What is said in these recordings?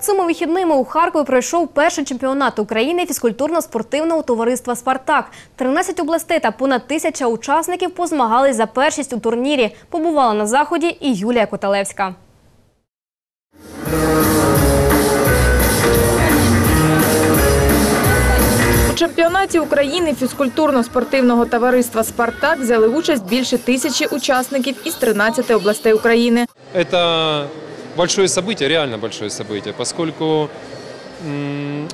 Цими вихідними у Харкові пройшов перший чемпіонат України фізкультурно-спортивного товариства Спартак. 13 областей та понад тисяча учасників позмагались за першість у турнірі. Побувала на заході і Юлія Котелевська. У чемпіонаті України фізкультурно-спортивного товариства «Спартак» взяли участь більше тисячі учасників із 13 областей України. Это большое событие, реально большое событие, поскольку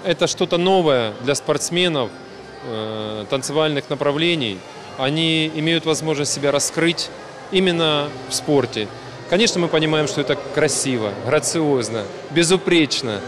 это что-то новое для спортсменов э, танцевальных направлений. Они имеют возможность себя раскрыть именно в спорте. Конечно, мы понимаем, что это красиво, грациозно, безупречно,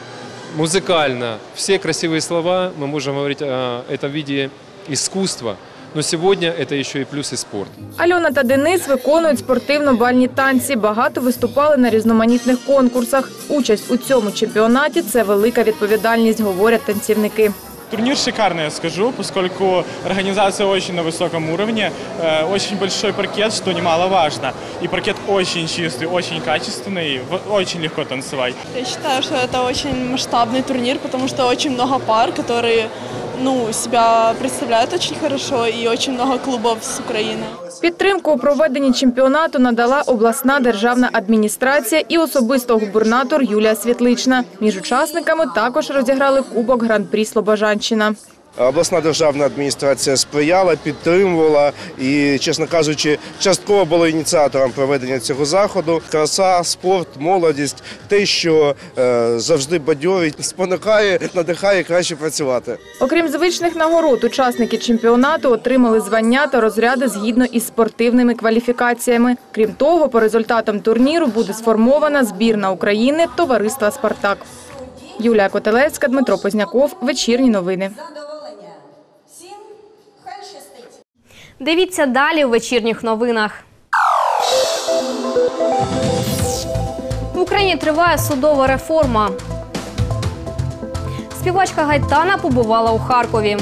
музыкально. Все красивые слова мы можем говорить о этом виде искусства, но сегодня это еще и плюс и спорт. Альона та Денис виконують спортивно-бальні танці. Багато виступали на різноманітних конкурсах. Участь у цьому чемпіонаті це велика відповідальність, говорять танцівники. Турнир шикарный, я скажу, поскольку организация очень на высоком уровне, э, очень большой паркет, что немаловажно. И паркет очень чистый, очень качественный, в- очень легко танцевать. Я считаю, что это очень масштабный турнир, потому что очень много пар, которые ну, себя представляют очень хорошо, и очень много клубов с Украины. Підтримку у проведенні чемпіонату надала обласна державна адміністрація і особисто губернатор Юлія Світлична. Між учасниками також розіграли кубок Гран-прі Слобожанщина. Обласна державна адміністрація сприяла, підтримувала і, чесно кажучи, частково була ініціатором проведення цього заходу. Краса, спорт, молодість, те, що е, завжди бадьорить, спонукає, надихає краще працювати. Окрім звичних нагород, учасники чемпіонату отримали звання та розряди згідно із спортивними кваліфікаціями. Крім того, по результатам турніру буде сформована збірна України товариства Спартак. Юлія Котелевська, Дмитро Позняков. Вечірні новини. Всім! Дивіться далі у вечірніх новинах. В Україні триває судова реформа. Співачка Гайтана побувала у Харкові.